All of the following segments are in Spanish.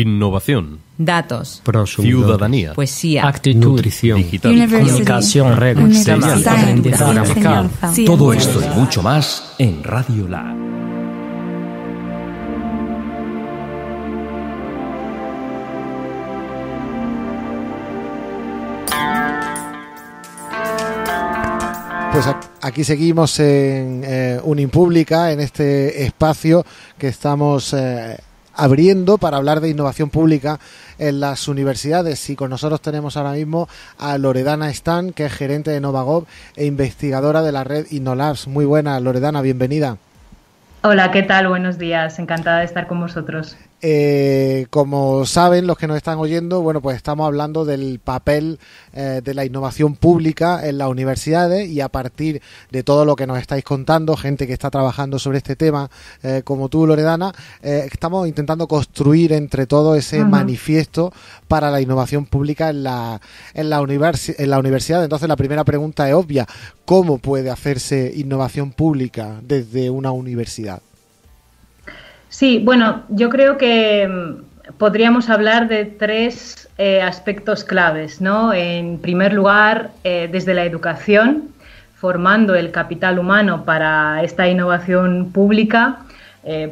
Innovación. Datos. Ciudadanía. Poesía. Actitud. Nutrición. Digital. Comunicación. Aprendizaje. Todo esto y mucho más en Radio Lab. Pues aquí seguimos en eh, Unimpública, en este espacio que estamos eh, abriendo para hablar de innovación pública en las universidades. Y con nosotros tenemos ahora mismo a Loredana Stan, que es gerente de Novagov e investigadora de la red InnoLabs. Muy buena, Loredana, bienvenida. Hola, ¿qué tal? Buenos días. Encantada de estar con vosotros. Eh, como saben los que nos están oyendo, bueno, pues estamos hablando del papel eh, de la innovación pública en las universidades y a partir de todo lo que nos estáis contando, gente que está trabajando sobre este tema, eh, como tú, Loredana, estamos intentando construir entre todos ese manifiesto para la innovación pública en la, en, la en la universidad. Entonces, la primera pregunta es obvia, ¿cómo puede hacerse innovación pública desde una universidad? Sí, bueno, yo creo que mm, podríamos hablar de tres eh, aspectos claves, ¿no? En primer lugar, eh, desde la educación, formando el capital humano para esta innovación pública, eh,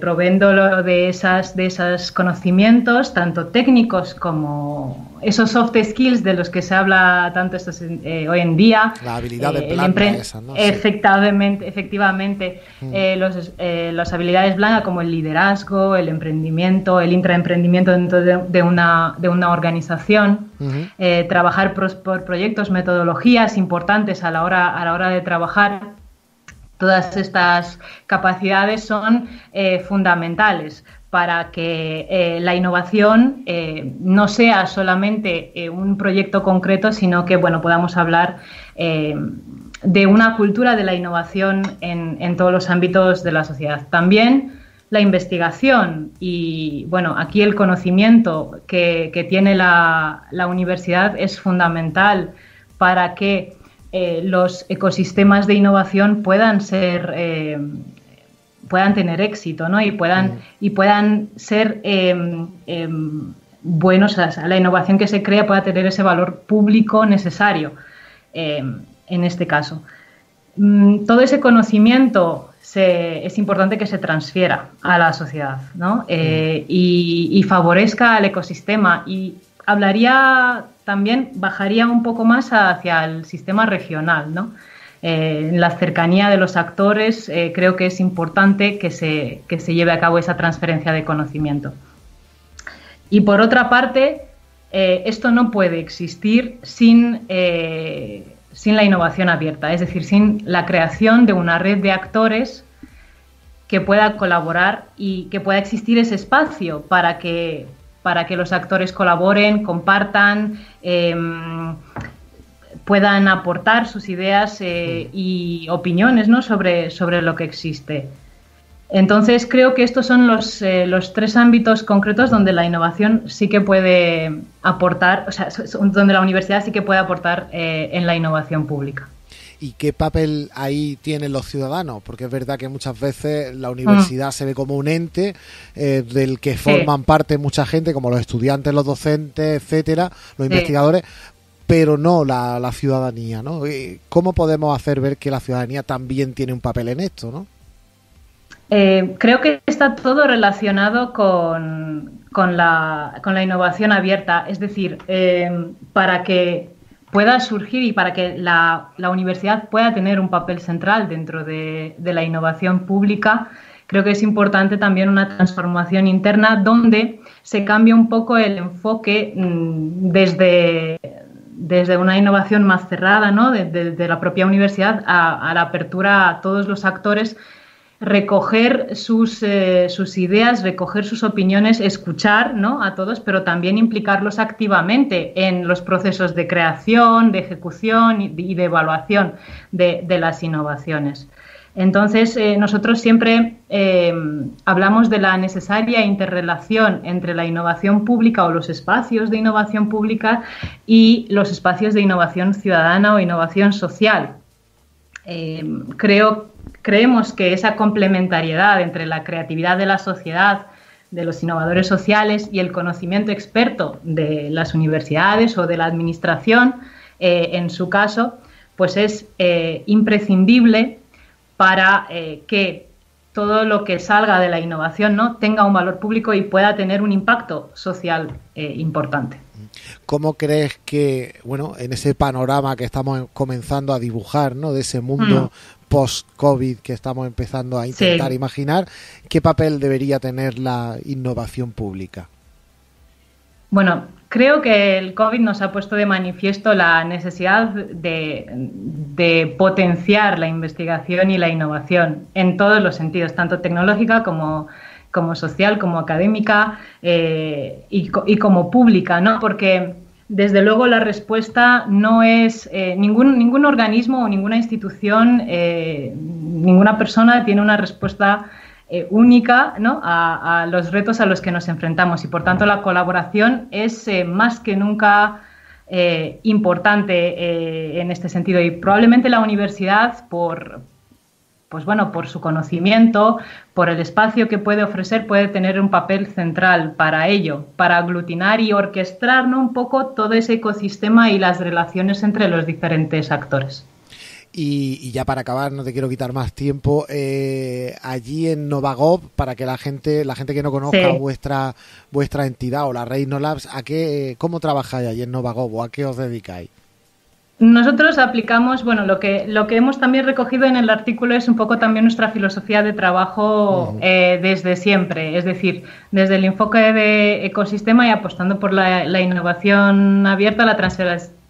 de, esas, de esos conocimientos, tanto técnicos como esos soft skills de los que se habla tanto eh, hoy en día. La habilidad de eh, esa, ¿no? Efectivamente, efectivamente mm. eh, los, las habilidades blandas como el liderazgo, el emprendimiento, el intraemprendimiento dentro de, una, de una organización, trabajar por, proyectos, metodologías importantes a la hora, a la hora de trabajar. Todas estas capacidades son fundamentales para que eh, la innovación eh, no sea solamente eh, un proyecto concreto, sino que bueno, podamos hablar de una cultura de la innovación en, todos los ámbitos de la sociedad. También la investigación y bueno, aquí el conocimiento que, tiene la, la, universidad es fundamental para que los ecosistemas de innovación puedan ser puedan tener éxito ¿no? y, puedan, y puedan ser em, em, buenos, o la innovación que se crea pueda tener ese valor público necesario em, en este caso. Mm, todo ese conocimiento es importante que se transfiera a la sociedad ¿no? Eh, y, y, favorezca al ecosistema y hablaría también, bajaría un poco más hacia el sistema regional, ¿no? Eh, en la cercanía de los actores, eh, creo que es importante que se, se lleve a cabo esa transferencia de conocimiento. Y por otra parte, eh, esto no puede existir sin, sin la innovación abierta, es decir, sin la creación de una red de actores que pueda colaborar y que pueda existir ese espacio para que, para que los actores colaboren, compartan, em, puedan aportar sus ideas eh, y opiniones ¿no? sobre, sobre lo que existe. Entonces creo que estos son los, eh, los, tres ámbitos concretos donde la innovación sí que puede aportar, o sea, donde la universidad sí que puede aportar eh, en la innovación pública. ¿Y qué papel ahí tienen los ciudadanos? Porque es verdad que muchas veces la universidad se ve como un ente del que forman parte mucha gente, como los estudiantes, los docentes, etcétera, los investigadores, pero no la, la ciudadanía, ¿no? ¿Cómo podemos hacer ver que la ciudadanía también tiene un papel en esto, no? Eh, creo que está todo relacionado con, con, la, con la, innovación abierta, es decir, eh, para que pueda surgir y para que la, la, universidad pueda tener un papel central dentro de, de, la innovación pública, creo que es importante también una transformación interna donde se cambie un poco el enfoque mm, desde, desde una innovación más cerrada, ¿no? de, la propia universidad a, la apertura a todos los actores, recoger sus, eh, sus, ideas, recoger sus opiniones, escuchar ¿no? a todos, pero también implicarlos activamente en los procesos de creación, de ejecución y de evaluación de las innovaciones. Entonces, eh, nosotros siempre eh, hablamos de la necesaria interrelación entre la innovación pública o los espacios de innovación pública y los espacios de innovación ciudadana o innovación social. Creo, creemos que esa complementariedad entre la creatividad de la sociedad, de los innovadores sociales y el conocimiento experto de las universidades o de la administración, eh, en su caso, pues es eh, imprescindible para eh, que todo lo que salga de la innovación ¿no? tenga un valor público y pueda tener un impacto social importante. ¿Cómo crees que, bueno, en ese panorama que estamos comenzando a dibujar, ¿no? De ese mundo mm. post-COVID que estamos empezando a intentar imaginar, ¿qué papel debería tener la innovación pública? Bueno, creo que el COVID nos ha puesto de manifiesto la necesidad de, potenciar la investigación y la innovación en todos los sentidos, tanto tecnológica como, como social, como académica eh, y, como pública, ¿no? Porque desde luego la respuesta no es eh, ningún, ningún organismo o ninguna institución, eh, ninguna persona tiene una respuesta eh, única a, los retos a los que nos enfrentamos. Y por tanto la colaboración es más que nunca importante en este sentido. Y probablemente la universidad por pues bueno, por su conocimiento, por el espacio que puede ofrecer, puede tener un papel central para ello, para aglutinar y orquestar un poco todo ese ecosistema y las relaciones entre los diferentes actores. Y, ya para acabar, no te quiero quitar más tiempo, eh, allí en Novagov, para que la gente, la gente que no conozca vuestra vuestra entidad o la red Labs, ¿a qué, ¿cómo trabajáis allí en Novagov o a qué os dedicáis? Nosotros aplicamos, bueno, lo que, lo que hemos también recogido en el artículo es un poco también nuestra filosofía de trabajo eh, desde siempre, es decir, desde el enfoque de ecosistema y apostando por la, la innovación abierta, la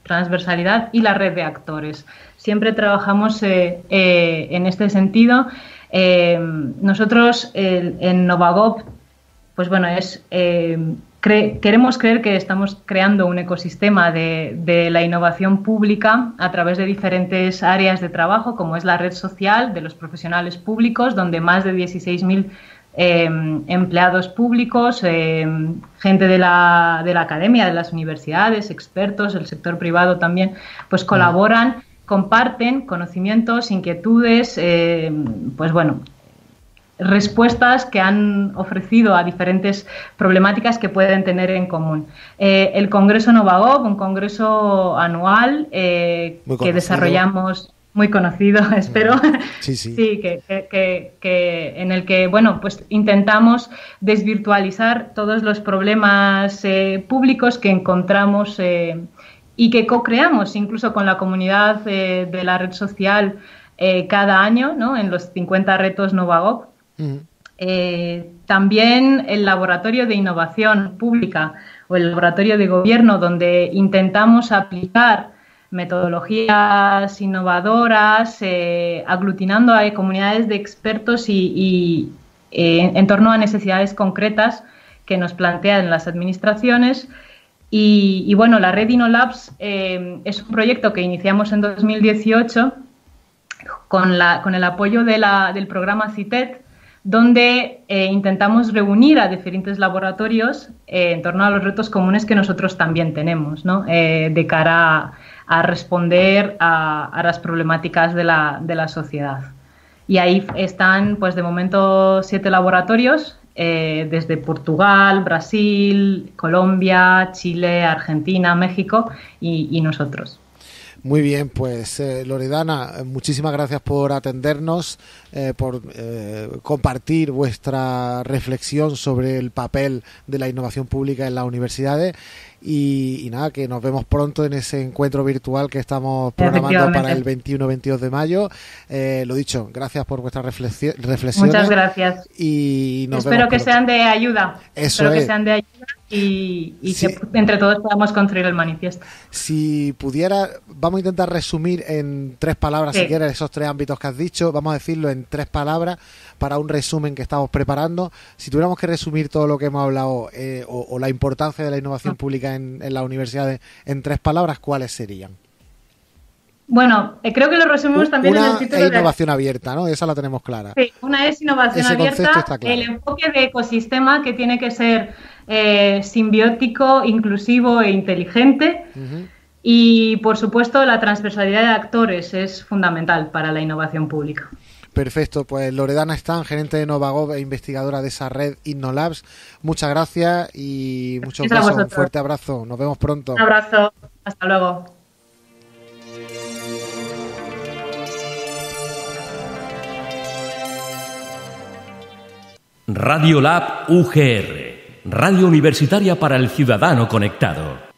transversalidad y la red de actores. Siempre trabajamos eh, eh, en este sentido. Nosotros en Novagop, pues bueno, es queremos creer que estamos creando un ecosistema de, la innovación pública a través de diferentes áreas de trabajo, como es la red social de los profesionales públicos, donde más de 16.000 empleados públicos, gente de la, de la, academia, de las universidades, expertos, el sector privado también, pues colaboran comparten conocimientos, inquietudes, eh, pues bueno, respuestas que han ofrecido a diferentes problemáticas que pueden tener en común. Eh, el Congreso Novagov, un congreso anual eh, que desarrollamos muy conocido, espero. Sí, sí. sí que, en el que, bueno, pues intentamos desvirtualizar todos los problemas públicos que encontramos y que co-creamos incluso con la comunidad eh, de la red social eh, cada año, ¿no? En los 50 retos Eh, también el laboratorio de innovación pública o el laboratorio de gobierno donde intentamos aplicar metodologías innovadoras, aglutinando a comunidades de expertos y, en torno a necesidades concretas que nos plantean las administraciones. Y, bueno, la red InnoLabs eh, es un proyecto que iniciamos en 2018 con, la, con el apoyo del programa CITET, donde eh, intentamos reunir a diferentes laboratorios eh, en torno a los retos comunes que nosotros también tenemos, ¿no? de cara a, responder a, las problemáticas de la, de la sociedad. Y ahí están, pues de momento, siete laboratorios eh, desde Portugal, Brasil, Colombia, Chile, Argentina, México y, nosotros. Muy bien, pues eh, Loredana, muchísimas gracias por atendernos, eh, por compartir vuestra reflexión sobre el papel de la innovación pública en las universidades y, nada, que nos vemos pronto en ese encuentro virtual que estamos programando para el 21-22 de mayo. Eh, lo dicho, gracias por vuestras reflexiones. Muchas gracias. Y Espero que sean de ayuda. Espero que sean de ayuda y, que entre todos podamos construir el manifiesto. Si pudiera, vamos a intentar resumir en tres palabras, si quieres, esos tres ámbitos que has dicho. Vamos a decirlo en tres palabras para un resumen que estamos preparando. Si tuviéramos que resumir todo lo que hemos hablado eh, o, la importancia de la innovación ah. pública en, en las universidades en tres palabras, ¿cuáles serían? Bueno, eh, creo que lo resumimos también en el título. Es innovación abierta, ¿no? Esa la tenemos clara. Sí, una es innovación abierta, el enfoque de ecosistema que tiene que ser eh, simbiótico, inclusivo e inteligente. Y, por supuesto, la transversalidad de actores es fundamental para la innovación pública. Perfecto, pues Loredana Stan, gerente de Novagov e investigadora de esa red InnoLabs. Muchas gracias y muchos besos. Un fuerte abrazo. Nos vemos pronto. Un abrazo. Hasta luego. Radio Lab UGR, Radio Universitaria para el Ciudadano Conectado.